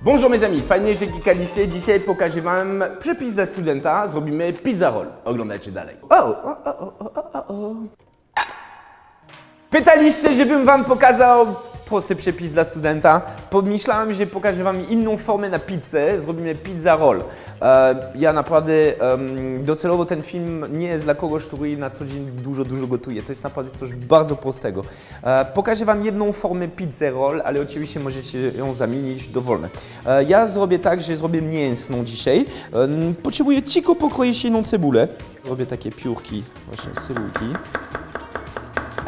Bonjour mes amis, fajnie, że klikaliście. Dzisiaj pokażę wam przepis dla studenta. Zrobimy pizza roll. Oglądajcie dalej. O, o, o, o, o, o, o. Pytaliście, żebym wam pokazał prosty przepis dla studenta. Pomyślałem, że pokażę wam inną formę na pizzę. Zrobimy pizza roll. E, ja naprawdę docelowo ten film nie jest dla kogoś, który na co dzień dużo, dużo gotuje. To jest naprawdę coś bardzo prostego. E, pokażę wam jedną formę pizzy roll, ale oczywiście możecie ją zamienić dowolne. E, ja zrobię tak, że zrobię mięsną dzisiaj. Potrzebuję tylko pokroić jedną cebulę. Zrobię takie piórki, właśnie cebulki.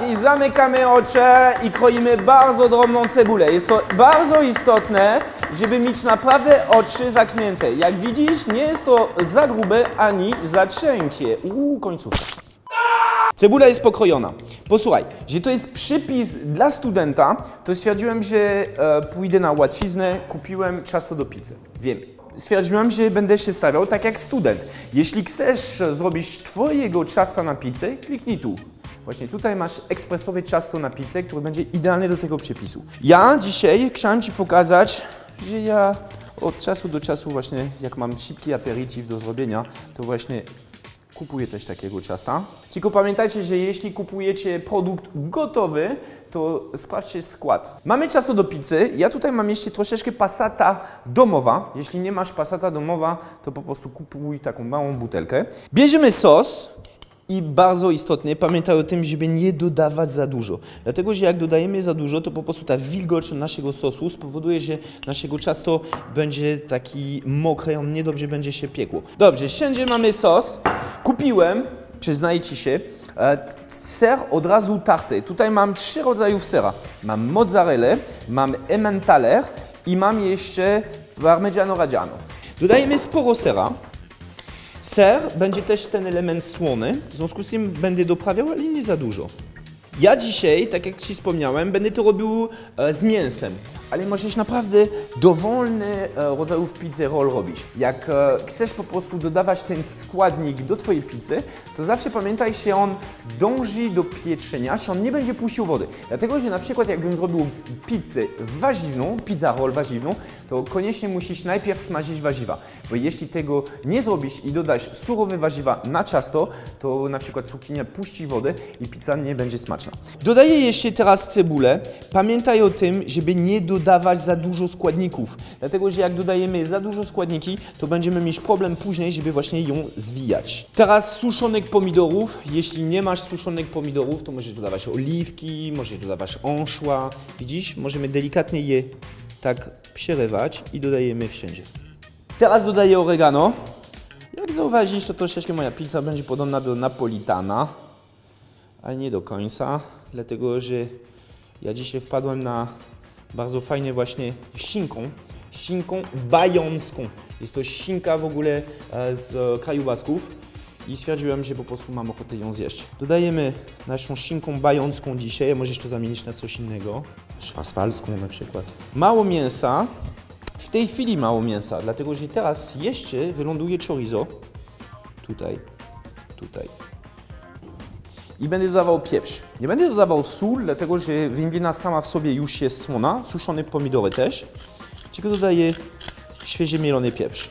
I zamykamy oczy i kroimy bardzo drobną cebulę. Jest to bardzo istotne, żeby mieć naprawdę oczy zamknięte. Jak widzisz, nie jest to za grube ani za cienkie. Uuu, końcówka. Cebula jest pokrojona. Posłuchaj, że to jest przypis dla studenta, to stwierdziłem, że e, pójdę na łatwiznę, kupiłem ciasto do pizzy. Wiem. Stwierdziłem, że będę się stawiał tak jak student. Jeśli chcesz zrobić twojego ciasta na pizzę, kliknij tu. Właśnie tutaj masz ekspresowe ciasto na pizzę, które będzie idealne do tego przepisu. Ja dzisiaj chciałem Ci pokazać, że ja od czasu do czasu właśnie, jak mam szybki aperitif do zrobienia, to właśnie kupuję też takiego ciasta. Tylko pamiętajcie, że jeśli kupujecie produkt gotowy, to sprawdźcie skład. Mamy ciasto do pizzy. Ja tutaj mam jeszcze troszeczkę pasata domowa. Jeśli nie masz pasata domowa, to po prostu kupuj taką małą butelkę. Bierzemy sos. I bardzo istotnie, pamiętaj o tym, żeby nie dodawać za dużo. Dlatego, że jak dodajemy za dużo, to po prostu ta wilgoć naszego sosu spowoduje, że naszego ciasto będzie taki mokre, on niedobrze będzie się piekło. Dobrze, wszędzie mamy sos. Kupiłem, przyznaję Ci się, e, ser od razu tarty. Tutaj mam trzy rodzajów sera. Mam mozzarellę, mam emmentaler i mam jeszcze parmigiano reggiano. Dodajemy sporo sera. Ser będzie też ten element słony, w związku z tym będę doprawiał, ale nie za dużo. Ja dzisiaj, tak jak Ci wspomniałem, będę to robił e, z mięsem, ale możesz naprawdę dowolny e, rodzajów pizzy roll robić. Jak e, chcesz po prostu dodawać ten składnik do Twojej pizzy, to zawsze pamiętaj, że on dąży do pieczenia, że on nie będzie puścił wody. Dlatego, że na przykład jakbym zrobił pizzę warzywną, pizza roll warzywną, to koniecznie musisz najpierw smażyć warzywa, bo jeśli tego nie zrobisz i dodasz surowe warzywa na ciasto, to na przykład cukinia puści wodę i pizza nie będzie smaczna. Dodaję jeszcze teraz cebulę. Pamiętaj o tym, żeby nie dodawać za dużo składników, dlatego że jak dodajemy za dużo składniki, to będziemy mieć problem później, żeby właśnie ją zwijać. Teraz suszonych pomidorów. Jeśli nie masz suszonych pomidorów, to możesz dodawać oliwki, możesz dodawać anchois. Widzisz, możemy delikatnie je tak przerywać i dodajemy wszędzie. Teraz dodaję oregano. Jak zauważysz, to troszeczkę moja pizza będzie podobna do napolitana, ale nie do końca, dlatego że ja dzisiaj wpadłem na bardzo fajnie właśnie szynką, szynką bajońską. Jest to szynka w ogóle e, z e, kraju Basków i stwierdziłem, że po prostu mam ochotę ją zjeść. Dodajemy naszą szynką bajońską dzisiaj, możesz to zamienić na coś innego, szwaswalską na przykład. Mało mięsa, w tej chwili mało mięsa, dlatego że teraz jeszcze wyląduje chorizo. Tutaj, tutaj. I będę dodawał pieprz. Nie będę dodawał sól, dlatego że wędlina sama w sobie już jest słona, suszone pomidory też. Tylko dodaję świeży mielony pieprz.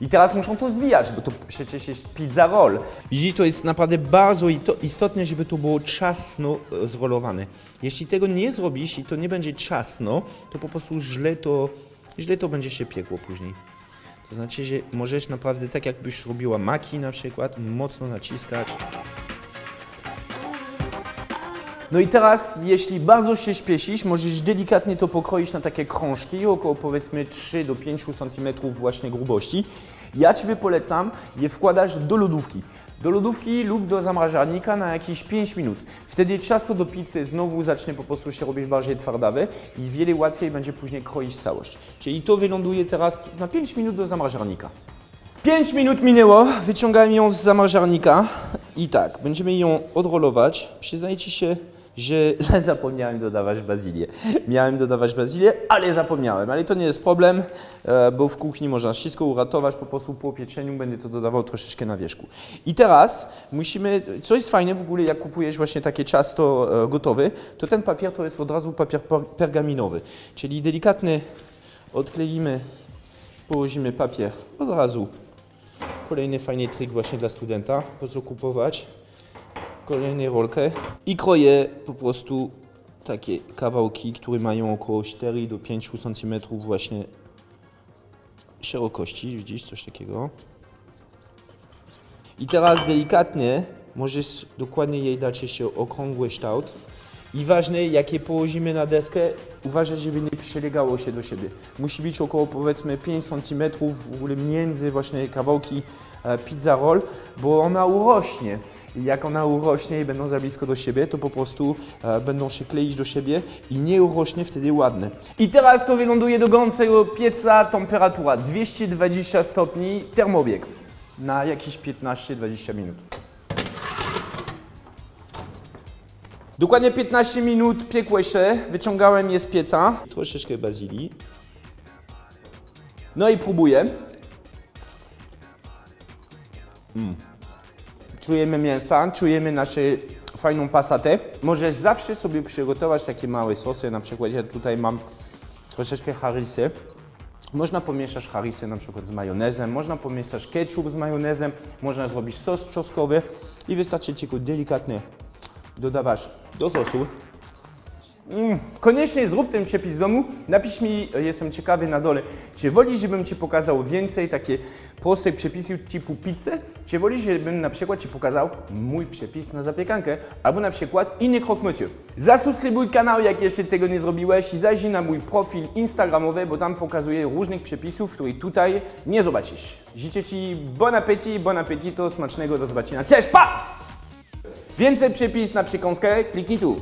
I teraz muszą to zwijać, bo to przecież jest pizza roll. Widzicie, to jest naprawdę bardzo istotne, żeby to było czasno zrolowane. Jeśli tego nie zrobisz i to nie będzie czasno, to po prostu źle to, źle to będzie się piekło później. To znaczy, że możesz naprawdę, tak jakbyś robiła maki na przykład, mocno naciskać. No i teraz, jeśli bardzo się śpieszysz, możesz delikatnie to pokroić na takie krążki, około powiedzmy 3 do 5 cm właśnie grubości. Ja Ciebie polecam je wkładać do lodówki. Do lodówki lub do zamrażarnika na jakieś 5 minut. Wtedy ciasto do pizzy znowu zacznie po prostu się robić bardziej twardawe i wiele łatwiej będzie później kroić całość. Czyli to wyląduje teraz na 5 minut do zamrażarnika. 5 minut minęło, wyciągałem ją z zamrażarnika i tak, będziemy ją odrolować. Przyznajcie się, że zapomniałem dodawać bazylię. Miałem dodawać bazylię, ale zapomniałem. Ale to nie jest problem, e, bo w kuchni można wszystko uratować. Po prostu po pieczeniu będę to dodawał troszeczkę na wierzchu. I teraz musimy, co jest fajne w ogóle, jak kupujesz właśnie takie ciasto e, gotowe, to ten papier to jest od razu papier per- pergaminowy, czyli delikatny Odkleimy, położymy papier od razu. Kolejny fajny trik właśnie dla studenta. Po co kupować? Kolejną rolkę. I kroję po prostu takie kawałki, które mają około 4 do 5 cm właśnie szerokości. Widzisz coś takiego? I teraz delikatnie możesz dokładnie jej dać jeszcze okrągły kształt. I ważne, jak je położymy na deskę, uważaj, żeby nie przylegało się do siebie. Musi być około powiedzmy 5 cm w ogóle między właśnie kawałki e, pizza roll, bo ona urośnie. I jak ona urośnie i będą za blisko do siebie, to po prostu e, będą się kleić do siebie i nie urośnie wtedy ładne. I teraz to wyląduje do gorącego pieca, temperatura 220 stopni, termobieg na jakieś 15-20 minut. Dokładnie 15 minut piekłe się, wyciągałem je z pieca. Troszeczkę bazylii. No i próbuję. Mm. Czujemy mięsa, czujemy naszą fajną pasatę. Możesz zawsze sobie przygotować takie małe sosy, na przykład ja tutaj mam troszeczkę harissy. Można pomieszać harissy na przykład z majonezem, można pomieszać ketchup z majonezem, można zrobić sos czosnkowy i wystarczy tylko delikatnie dodawać do sosu. Mm, koniecznie zrób ten przepis w domu. Napisz mi, jestem ciekawy na dole, czy wolisz, żebym Ci pokazał więcej takie prostych przepisów typu pizzę, czy wolisz, żebym na przykład Ci pokazał mój przepis na zapiekankę, albo na przykład inny krok monsieur. Zasubskrybuj kanał, jak jeszcze tego nie zrobiłeś i zajrzyj na mój profil instagramowy, bo tam pokazuję różnych przepisów, których tutaj nie zobaczysz. Życzę Ci bon appétit, bon appetito, smacznego, do zobaczenia. Cześć, pa! Więcej przepis na przekąskę, kliknij tu.